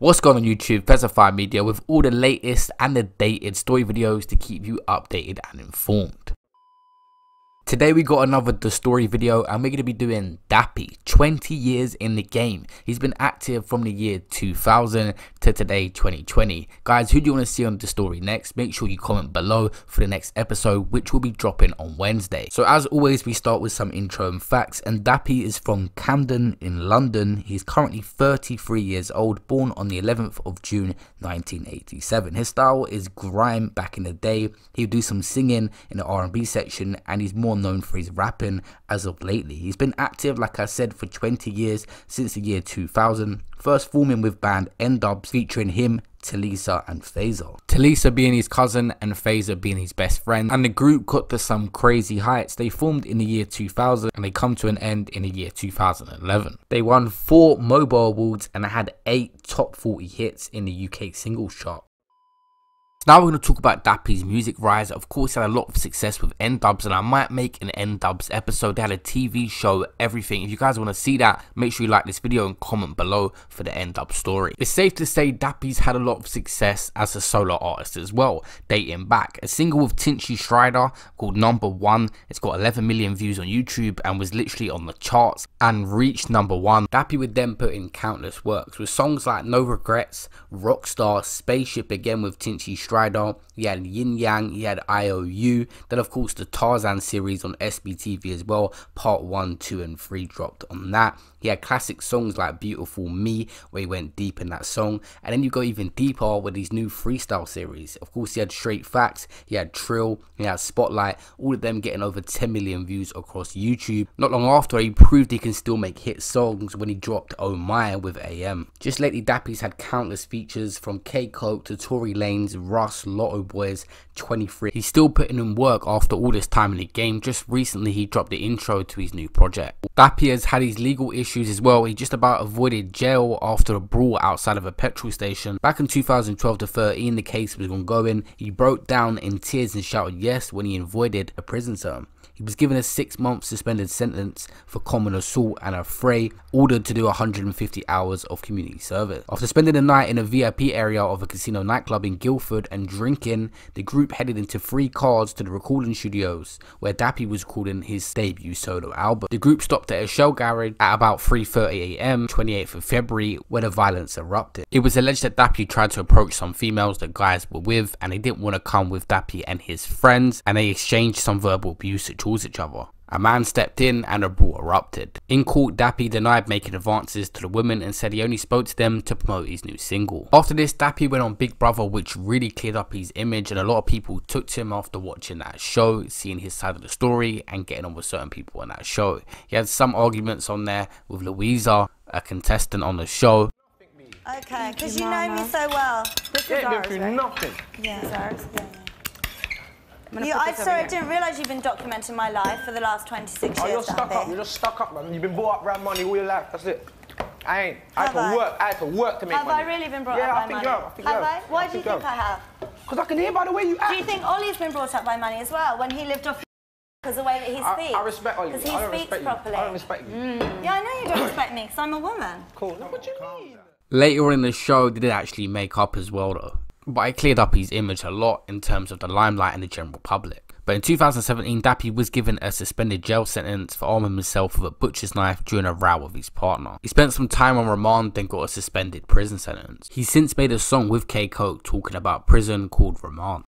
What's going on YouTube, Fesify Media with all the latest and the dated story videos to keep you updated and informed. Today we got another The Story video and we're going to be doing Dappy, 20 years in the game. He's been active from the year 2000 to today 2020. Guys, who do you want to see on The Story next? Make sure you comment below for the next episode which will be dropping on Wednesday. So as always we start with some intro and facts and Dappy is from Camden in London. He's currently 33 years old, born on the 11th of June 1987. His style is grime back in the day. He'll do some singing in the R&B section and he's more known for his rapping as of lately. He's been active, like I said, for 20 years since the year 2000, first forming with band N-Dubz featuring him, Tulisa and Fazer. Tulisa being his cousin and Fazer being his best friend and the group got to some crazy heights. They formed in the year 2000 and they come to an end in the year 2011. They won 4 mobile awards and had 8 top 40 hits in the UK singles chart. Now we're going to talk about Dappy's music rise. Of course, he had a lot of success with N-Dubz, and I might make an N-Dubz episode. They had a TV show, everything. If you guys want to see that, make sure you like this video and comment below for the N-Dubz story. It's safe to say Dappy's had a lot of success as a solo artist as well, dating back. A single with Tinchy Stryder called Number One. It's got 11 million views on YouTube and was literally on the charts and reached number one. Dappy would then put in countless works with songs like No Regrets, Rockstar, Spaceship again with Tinchy He had Yin Yang, he had IOU, then of course the Tarzan series on SBTV as well, part 1, 2 and 3 dropped on that. He had classic songs like Beautiful Me, where he went deep in that song, and then you go even deeper with his new freestyle series. Of course, he had Straight Facts, he had Trill, he had Spotlight, all of them getting over 10 million views across YouTube. Not long after, he proved he can still make hit songs when he dropped Oh My with AM. Just lately, Dappy's had countless features from K Koke to Tory Lanez, Russ, Lotto Boyzz, 23. He's still putting in work after all this time in the game. Just recently, he dropped the intro to his new project. Dappy has had his legal issues as well. He just about avoided jail after a brawl outside of a petrol station. Back in 2012 to 13, the case was ongoing. He broke down in tears and shouted yes when he avoided a prison term. He was given a six month suspended sentence for common assault and affray, ordered to do 150 hours of community service. After spending the night in a VIP area of a casino nightclub in Guildford and drinking, the group headed into three cars to the recording studios where Dappy was recording his debut solo album. The group stopped at a shell garage at about 3.30am 28th of February where the violence erupted. It was alleged that Dappy tried to approach some females that guys were with and they didn't want to come with Dappy and his friends and they exchanged some verbal abuse towards each other. A man stepped in and a brawl erupted. In court, Dappy denied making advances to the women and said he only spoke to them to promote his new single. After this, Dappy went on Big Brother which really cleared up his image and a lot of people took to him after watching that show, seeing his side of the story and getting on with certain people on that show. He had some arguments on there with Louisa, a contestant on the show. Okay, because you, you know me so well. This is ours, right? nothing. Yeah, it's ours. Yeah. You, I sorry, I didn't realise you've been documenting my life for the last 26 oh, years. you're stuck up. You're just stuck up, man. You've been brought up around money all your life. That's it. I ain't. I had to I? work. I had to work to make have money. Have I really been brought yeah, up by money? You have. I think have you have. I? Why I do you think think I have? Because I can hear by the way you act. Do you think Ollie's been brought up by money as well when he lived off because the way that he speaks? I, I respect Ollie. Because he I don't speaks respect properly. You. I don't respect you. Mm. Yeah, I know you don't respect me because I'm a woman. Cool. No, what do you mean? Later in the show, they did actually make up as well though. But it cleared up his image a lot in terms of the limelight and the general public. But in 2017, Dappy was given a suspended jail sentence for arming himself with a butcher's knife during a row with his partner. He spent some time on remand, then got a suspended prison sentence. He's since made a song with K Koke talking about prison called Remand.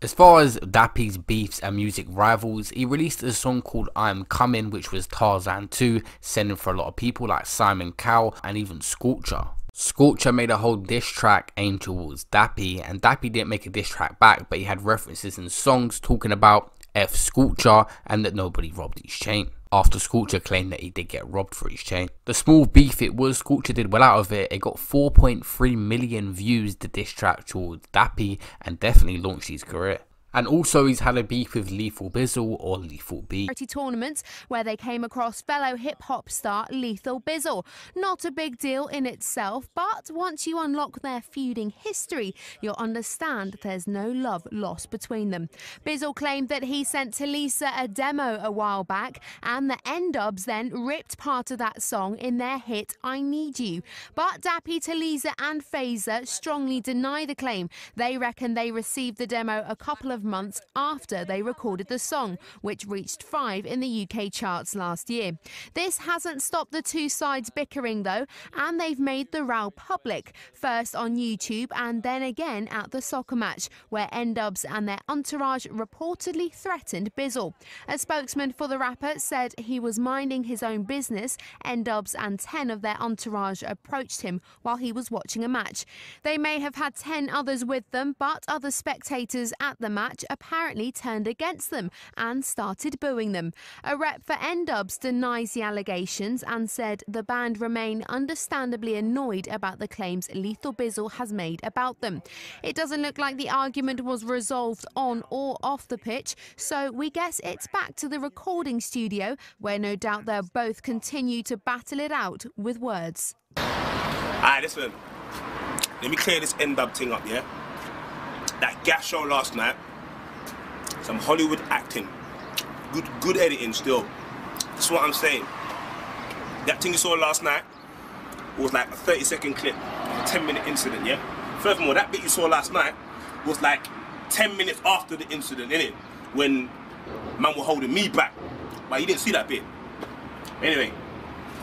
As far as Dappy's beefs and music rivals, he released a song called I'm Coming, which was Tarzan 2, sending for a lot of people like Simon Cowell and even Scorcher. Scorcher made a whole diss track aimed towards Dappy, and Dappy didn't make a diss track back, but he had references in songs talking about F Scorcher and that nobody robbed his chain. After Scorcher claimed that he did get robbed for his chain. The small beef it was, Scorcher did well out of it. It got 4.3 million views, the diss track towards Dappy, and definitely launched his career. And also he's had a beef with Lethal Bizzle or Lethal B. Tournaments where they came across fellow hip hop star Lethal Bizzle. Not a big deal in itself, but once you unlock their feuding history, you'll understand there's no love lost between them. Bizzle claimed that he sent Tulisa a demo a while back, and the N-Dubz then ripped part of that song in their hit I Need You. But Dappy, Tulisa, and Fazer strongly deny the claim. They reckon they received the demo a couple of months after they recorded the song, which reached five in the UK charts last year. This hasn't stopped the two sides bickering though, and they've made the row public, first on YouTube and then again at the soccer match, where N-Dubz and their entourage reportedly threatened Bizzle. A spokesman for the rapper said he was minding his own business. N-Dubz and 10 of their entourage approached him while he was watching a match. They may have had 10 others with them, but other spectators at the match apparently turned against them and started booing them. A rep for N-Dubz denies the allegations and said the band remain understandably annoyed about the claims Lethal Bizzle has made about them. It doesn't look like the argument was resolved on or off the pitch, so we guess it's back to the recording studio where no doubt they'll both continue to battle it out with words. Alright, listen. Let me clear this N-Dub thing up, yeah? That gas show last night, some Hollywood acting, good good editing still. That's what I'm saying. That thing you saw last night was like a 30 second clip, a 10 minute incident, yeah? Furthermore, that bit you saw last night was like 10 minutes after the incident, innit? When man were holding me back. But you didn't see that bit. Anyway,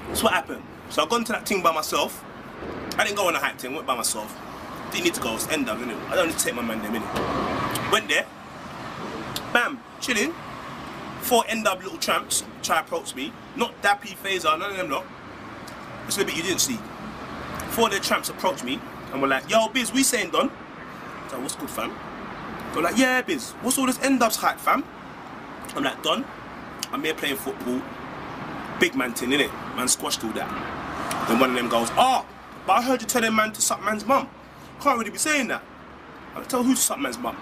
that's what happened. So I gone to that thing by myself. I didn't go on a hype thing, went by myself. Didn't need to go, it's end up, innit? I don't need to take my man there, innit? Went there, chilling. Four end up little tramps try approach me. Not Dappy, Fazer, none of them lot. That's a bit you didn't see. Four of their tramps approached me and were like, yo, Biz, we saying done? I like, what's good, fam? They're like, yeah, Biz, what's all this N-Dubz hype, fam? I'm like, done. I'm here playing football. Big man thing, innit? Man squashed all that. Then one of them goes, oh, but I heard you tell them man to suck man's mum. Can't really be saying that. I tell who to suck man's mum.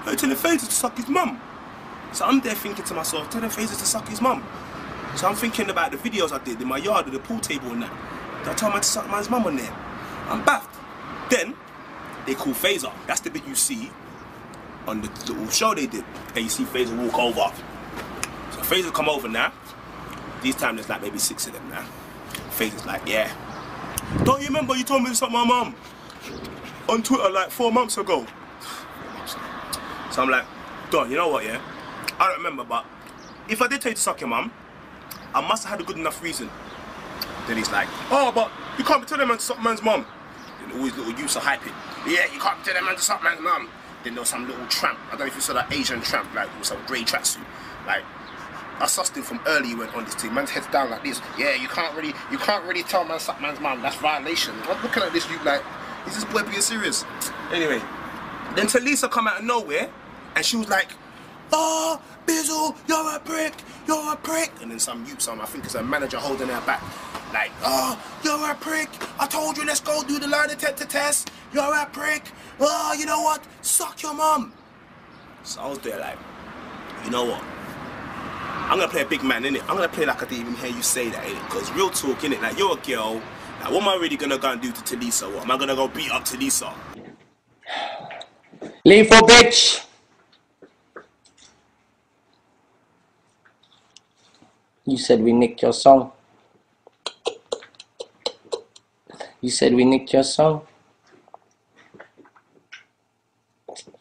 I heard telling Fazer to suck his mum. So I'm there thinking to myself, tell telling Fazer to suck his mum. So I'm thinking about the videos I did in my yard with the pool table and that. I told man to suck man's mum on there. I'm baffed. Then they call Fazer. That's the bit you see on the little show they did. And you see Fazer walk over. So Fazer come over now. These time there's like maybe six of them now. Fazer's like, yeah. Don't you remember you told me to suck my mum on Twitter like four months ago? So I'm like, Don, you know what, yeah? I don't remember, but if I did tell you to suck your mum, I must have had a good enough reason. Then he's like, oh, but you can't be telling man to suck man's mum. Then always little youths are hyping. Yeah, you can't be telling man to suck man's mum. Then there was some little tramp. I don't know if you saw that Asian tramp, like with some grey tracksuit. Like, I sussed him from early he went on this team. Man's head's down like this. Yeah, you can't really, you can't really tell man suck man's mum. That's violation. I'm looking at this, you like, is this boy being serious? Anyway, then Tulisa come out of nowhere, and she was like, oh, Bizzle, you're a prick, you're a prick. And then some youth, some, I think it's a manager holding her back. Like, oh, you're a prick. I told you, let's go do the lie detector test. You're a prick. Oh, you know what? Suck your mum. So I was there like, you know what? I'm gonna play a big man, innit? I'm gonna play like I didn't even hear you say that, innit? Because real talk, innit? Like, you're a girl. Like, what am I really gonna go and do to Tulisa? What? Am I gonna go beat up Tulisa? for bitch! You said we nicked your song. You said we nicked your song.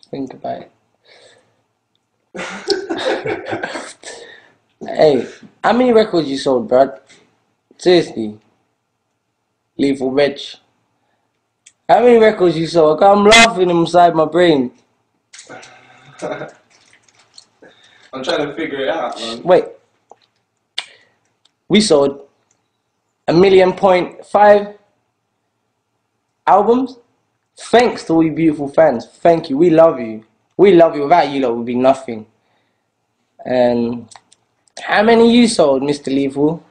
Think about it. hey, how many records you sold, bruh? Seriously. Lethal bitch. How many records you sold? I'm laughing inside my brain. I'm trying to figure it out, man. Wait. We sold a million point five albums. Thanks to all you beautiful fans. Thank you. We love you. We love you. Without you, lot would be nothing. And how many you sold, Mr. Lethal?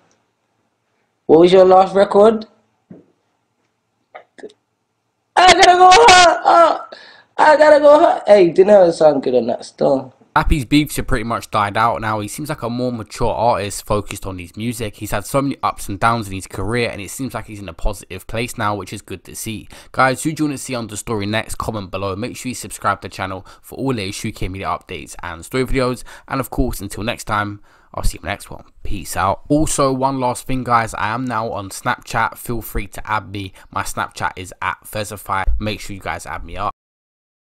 What was your last record? I gotta go. Uh, uh, I I gotta go. Hey, didn't a sound good on that still. Dappy's beefs have pretty much died out now. He seems like a more mature artist focused on his music. He's had so many ups and downs in his career and it seems like he's in a positive place now, which is good to see. Guys, who do you want to see on the story next? Comment below. Make sure you subscribe to the channel for all latest UK media updates and story videos. And of course, until next time, I'll see you in the next one. Peace out. Also, one last thing, guys. I am now on Snapchat. Feel free to add me. My Snapchat is at Fesify. Make sure you guys add me up.